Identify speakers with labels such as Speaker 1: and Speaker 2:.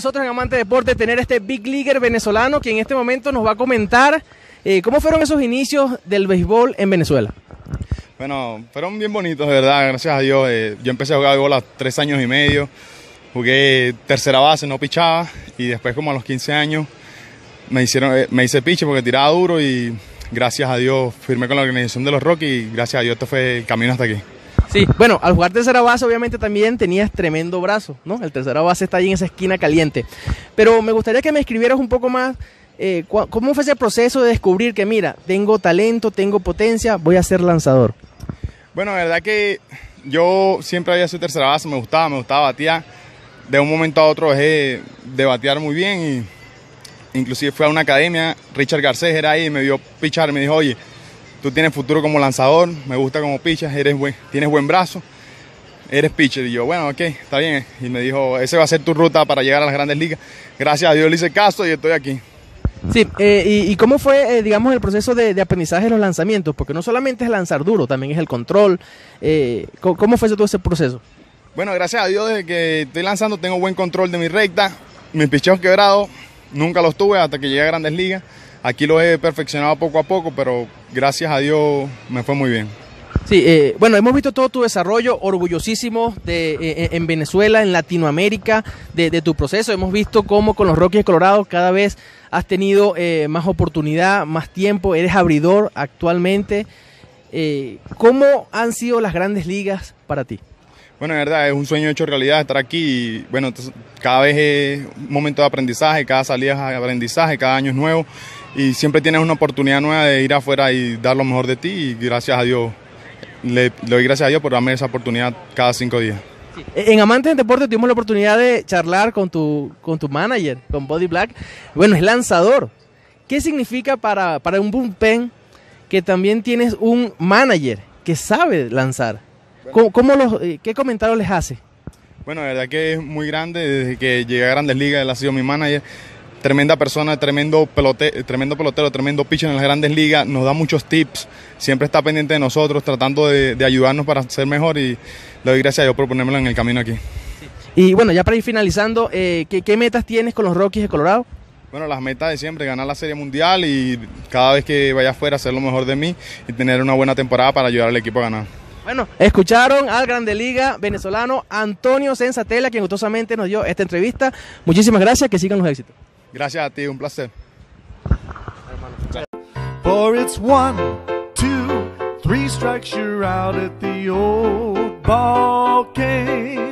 Speaker 1: nosotros en Amante Deporte tener este Big Leaguer venezolano que en este momento nos va a comentar eh, cómo fueron esos inicios del béisbol en Venezuela.
Speaker 2: Bueno, fueron bien bonitos, de verdad, gracias a Dios. Eh, yo empecé a jugar béisbol a tres años y medio, jugué tercera base, no pichaba, y después como a los 15 años me, hicieron, eh, me hice piche porque tiraba duro y gracias a Dios firmé con la organización de los Rockies y gracias a Dios este fue el camino hasta aquí.
Speaker 1: Sí, bueno, al jugar tercera base obviamente también tenías tremendo brazo, ¿no? El tercera base está ahí en esa esquina caliente. Pero me gustaría que me escribieras un poco más eh, cómo fue ese proceso de descubrir que, mira, tengo talento, tengo potencia, voy a ser lanzador.
Speaker 2: Bueno, la verdad que yo siempre había sido tercera base, me gustaba, me gustaba batear. De un momento a otro dejé de batear muy bien y inclusive fui a una academia, Richard Garcés era ahí y me vio pichar me dijo, oye, tú tienes futuro como lanzador, me gusta como pichas, eres buen, tienes buen brazo, eres pitcher. Y yo, bueno, ok, está bien. Y me dijo, esa va a ser tu ruta para llegar a las grandes ligas. Gracias a Dios le hice caso y estoy aquí.
Speaker 1: Sí, eh, y, cómo fue, eh, digamos, el proceso de, aprendizaje de los lanzamientos? Porque no solamente es lanzar duro, también es el control. Eh, ¿cómo, fue todo ese proceso?
Speaker 2: Bueno, gracias a Dios, desde que estoy lanzando tengo buen control de mi recta. Mis picheos quebrados nunca los tuve hasta que llegué a grandes ligas. Aquí lo he perfeccionado poco a poco, pero gracias a Dios me fue muy bien.
Speaker 1: Sí, eh, bueno, hemos visto todo tu desarrollo, orgullosísimo de, eh, en Venezuela, en Latinoamérica, de, tu proceso. Hemos visto cómo con los Rockies Colorados cada vez has tenido eh, más oportunidad, más tiempo, eres abridor actualmente. ¿Cómo han sido las grandes ligas para ti?
Speaker 2: Bueno, de verdad, es un sueño hecho realidad estar aquí y bueno, cada vez es un momento de aprendizaje, cada salida es aprendizaje, cada año es nuevo y siempre tienes una oportunidad nueva de ir afuera y dar lo mejor de ti y gracias a Dios, le, doy gracias a Dios por darme esa oportunidad cada cinco días.
Speaker 1: En Amantes del Deporte tuvimos la oportunidad de charlar con tu, con tu manager, con Body Black. Bueno, es lanzador. ¿Qué significa para, para un bullpen que también tienes un manager que sabe lanzar? ¿Cómo, los, eh, ¿Qué comentarios les hace?
Speaker 2: Bueno, la verdad que es muy grande. Desde que llegué a Grandes Ligas, él ha sido mi manager. Tremenda persona, tremendo, pelote, tremendo pelotero, tremendo pitcher en las Grandes Ligas. Nos da muchos tips. Siempre está pendiente de nosotros, tratando de, ayudarnos para ser mejor. Y le doy gracias a Dios por ponérmelo en el camino aquí.
Speaker 1: Y bueno, ya para ir finalizando, eh, ¿qué, ¿qué metas tienes con los Rockies de Colorado?
Speaker 2: Bueno, las metas de siempre, ganar la Serie Mundial y cada vez que vaya afuera hacer lo mejor de mí y tener una buena temporada para ayudar al equipo a ganar.
Speaker 1: Bueno, escucharon al Grande Liga venezolano Antonio Sensatela, quien gustosamente nos dio esta entrevista. Muchísimas gracias, que sigan los éxitos.
Speaker 2: Gracias a ti, un placer.
Speaker 3: For it's one, two, three strikes you're out at the old ball game.